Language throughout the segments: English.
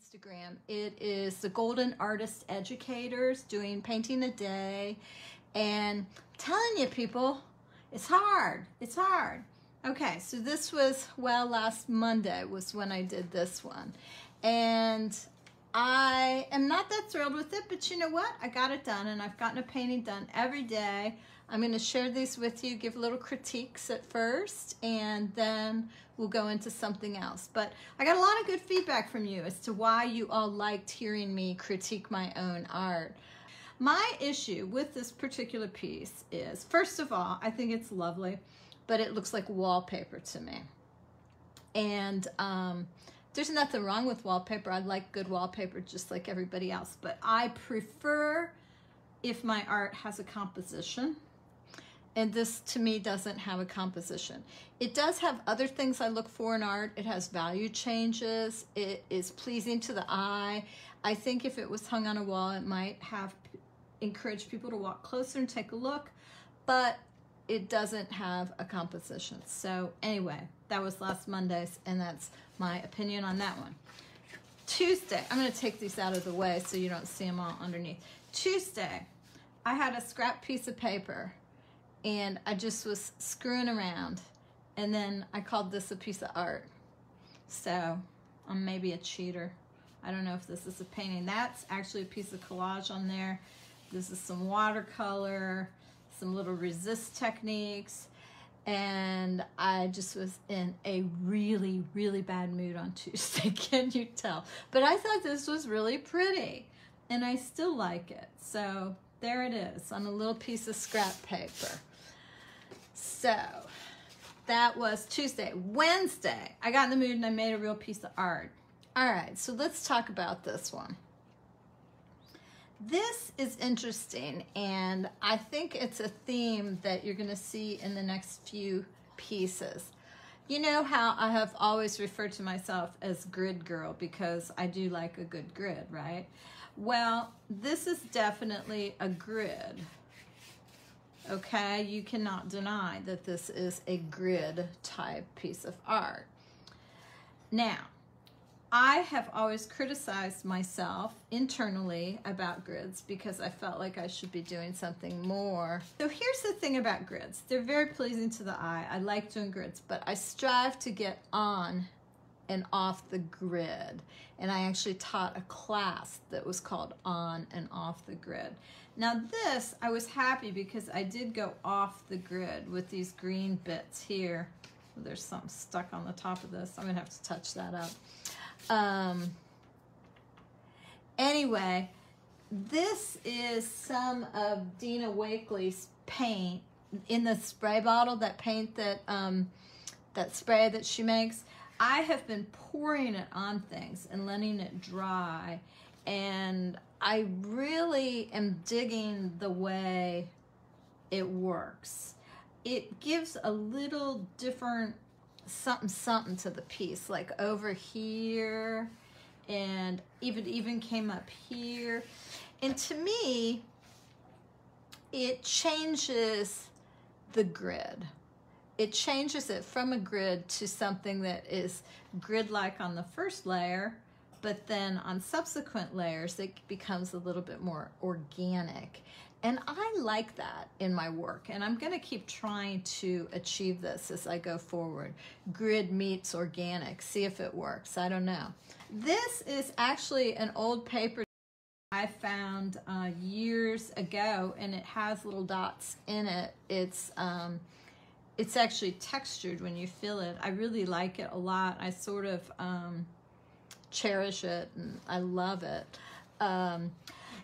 Instagram. It is the Golden Artist Educators doing painting a day. And telling you, people, it's hard. It's hard. Okay, so this was, well, last Monday was when I did this one. And I am not that thrilled with it, but you know what? I got it done and I've gotten a painting done every day. I'm going to share these with you, give little critiques at first, and then we'll go into something else. But I got a lot of good feedback from you as to why you all liked hearing me critique my own art. My issue with this particular piece is, first of all, I think it's lovely, but it looks like wallpaper to me. And um, there's nothing wrong with wallpaper. I like good wallpaper just like everybody else, but I prefer if my art has a composition and this to me doesn't have a composition. It does have other things I look for in art. It has value changes. It is pleasing to the eye. I think if it was hung on a wall, it might have encouraged people to walk closer and take a look, but it doesn't have a composition. So anyway, that was last Monday's, and that's my opinion on that one. Tuesday, I'm gonna take these out of the way so you don't see them all underneath. Tuesday, I had a scrap piece of paper and I just was screwing around and then I called this a piece of art. So I'm maybe a cheater. I don't know if this is a painting. That's actually a piece of collage on there. This is some watercolor, some little resist techniques, and I just was in a really, really bad mood on Tuesday, can you tell? But I thought this was really pretty, and I still like it. So there it is on a little piece of scrap paper. So that was Tuesday. Wednesday, I got in the mood and I made a real piece of art. All right, so let's talk about this one. This is interesting, and I think it's a theme that you're going to see in the next few pieces. You know how I have always referred to myself as grid girl because I do like a good grid, right? Well, this is definitely a grid okay? You cannot deny that this is a grid type piece of art. Now, I have always criticized myself internally about grids because I felt like I should be doing something more. So here's the thing about grids. They're very pleasing to the eye. I like doing grids, but I strive to get on and off the grid. And I actually taught a class that was called On and Off the Grid. Now this, I was happy because I did go off the grid with these green bits here. There's something stuck on the top of this. I'm gonna have to touch that up. Um, anyway, this is some of Dina Wakley's paint in the spray bottle, that paint that, um, that spray that she makes. I have been pouring it on things and letting it dry and I really am digging the way it works. It gives a little different something something to the piece, like over here, and even even came up here. And to me, it changes the grid. It changes it from a grid to something that is grid-like on the first layer, but then on subsequent layers, it becomes a little bit more organic. And I like that in my work, and I'm gonna keep trying to achieve this as I go forward. Grid meets organic, see if it works, I don't know. This is actually an old paper I found uh, years ago, and it has little dots in it. It's, um, it's actually textured when you feel it. I really like it a lot. I sort of, um, cherish it and I love it. Um,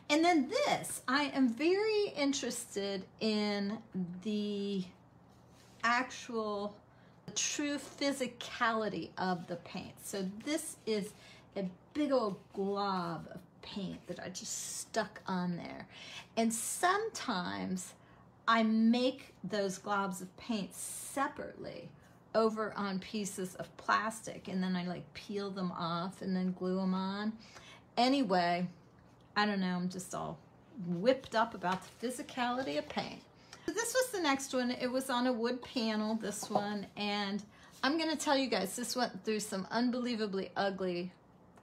and then this, I am very interested in the actual the true physicality of the paint. So this is a big old glob of paint that I just stuck on there. And sometimes I make those globs of paint separately over on pieces of plastic and then I like peel them off and then glue them on. Anyway, I don't know, I'm just all whipped up about the physicality of paint. So this was the next one. It was on a wood panel, this one, and I'm gonna tell you guys, this went through some unbelievably ugly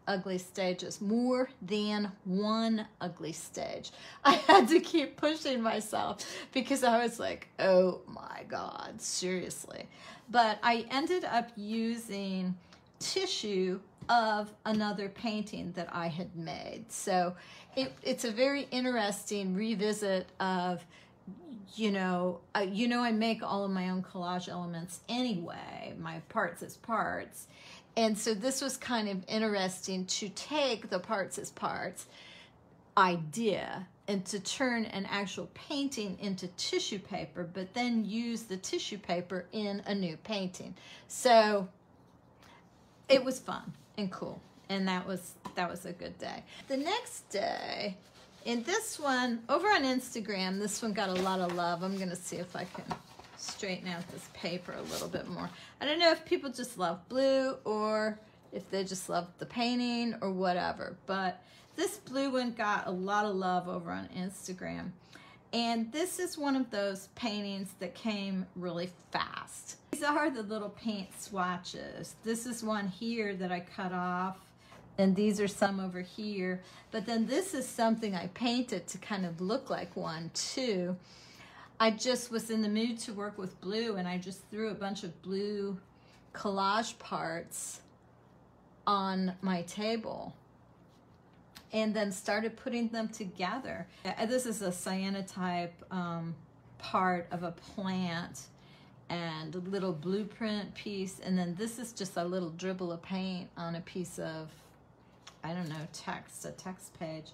ugly stages, more than one ugly stage. I had to keep pushing myself because I was like, oh my God, seriously. But I ended up using tissue of another painting that I had made. So it, it's a very interesting revisit of you know, uh, you know, I make all of my own collage elements anyway, my parts as parts. And so this was kind of interesting to take the parts as parts idea and to turn an actual painting into tissue paper, but then use the tissue paper in a new painting. So it was fun and cool. And that was that was a good day. The next day, in this one, over on Instagram, this one got a lot of love. I'm gonna see if I can straighten out this paper a little bit more. I don't know if people just love blue or if they just love the painting or whatever, but this blue one got a lot of love over on Instagram. And this is one of those paintings that came really fast. These are the little paint swatches. This is one here that I cut off and these are some over here. But then this is something I painted to kind of look like one too. I just was in the mood to work with blue and I just threw a bunch of blue collage parts on my table and then started putting them together. Uh, this is a cyanotype um, part of a plant and a little blueprint piece and then this is just a little dribble of paint on a piece of I don't know, text, a text page.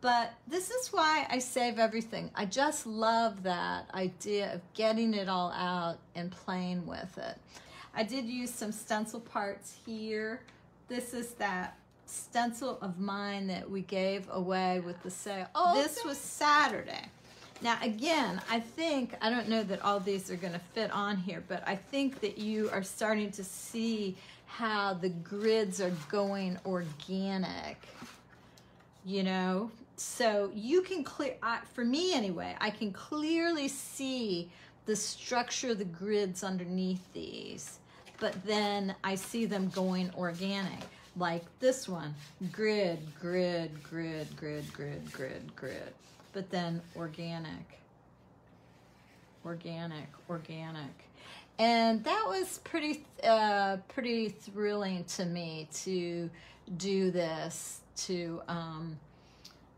But this is why I save everything. I just love that idea of getting it all out and playing with it. I did use some stencil parts here. This is that stencil of mine that we gave away with the sale. Oh, this was Saturday. Now again, I think, I don't know that all these are gonna fit on here, but I think that you are starting to see how the grids are going organic, you know? So you can clear, for me anyway, I can clearly see the structure of the grids underneath these, but then I see them going organic. Like this one, grid, grid, grid, grid, grid, grid, grid, but then organic, organic, organic and that was pretty uh, pretty thrilling to me to do this to um,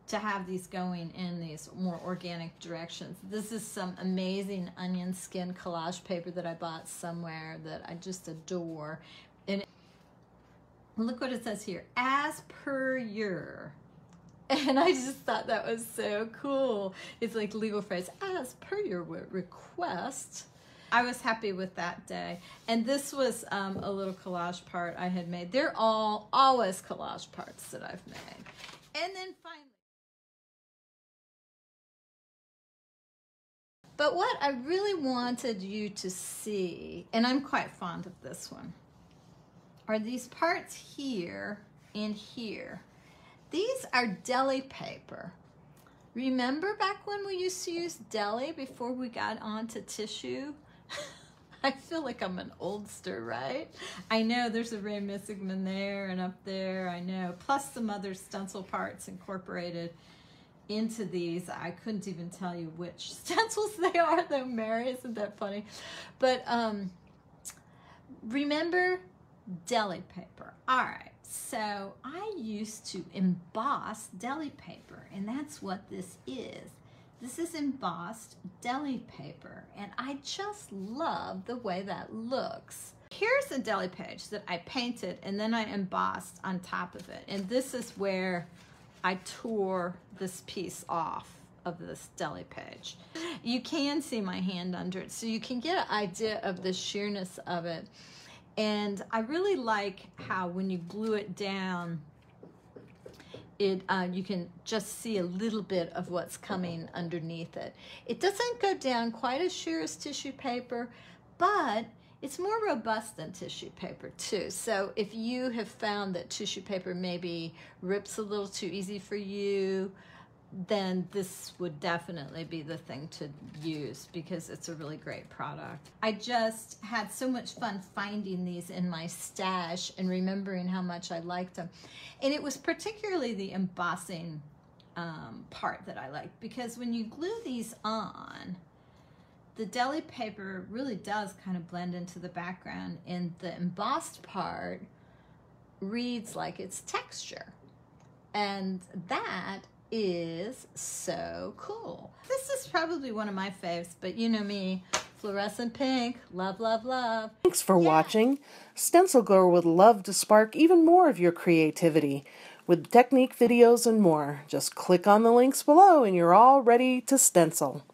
to have these going in these more organic directions. This is some amazing onion skin collage paper that I bought somewhere that I just adore. And look what it says here, as per your. And I just thought that was so cool. It's like legal phrase, as per your request I was happy with that day. And this was um, a little collage part I had made. They're all always collage parts that I've made. And then finally, But what I really wanted you to see, and I'm quite fond of this one, are these parts here and here. These are deli paper. Remember back when we used to use deli before we got onto tissue? I feel like I'm an oldster, right? I know there's a Rae Missigman there and up there, I know. Plus some other stencil parts incorporated into these. I couldn't even tell you which stencils they are though, Mary, isn't that funny? But um, remember deli paper. All right, so I used to emboss deli paper and that's what this is. This is embossed deli paper, and I just love the way that looks. Here's a deli page that I painted and then I embossed on top of it. And this is where I tore this piece off of this deli page. You can see my hand under it, so you can get an idea of the sheerness of it. And I really like how when you glue it down, it uh, you can just see a little bit of what's coming underneath it. It doesn't go down quite as sheer as tissue paper, but it's more robust than tissue paper too. So if you have found that tissue paper maybe rips a little too easy for you, then this would definitely be the thing to use because it's a really great product. I just had so much fun finding these in my stash and remembering how much I liked them. And it was particularly the embossing um, part that I liked because when you glue these on, the deli paper really does kind of blend into the background and the embossed part reads like it's texture. And that is so cool. This is probably one of my faves, but you know me, fluorescent pink, love, love, love. Thanks for yeah. watching. Stencil Girl would love to spark even more of your creativity with technique videos and more. Just click on the links below and you're all ready to stencil.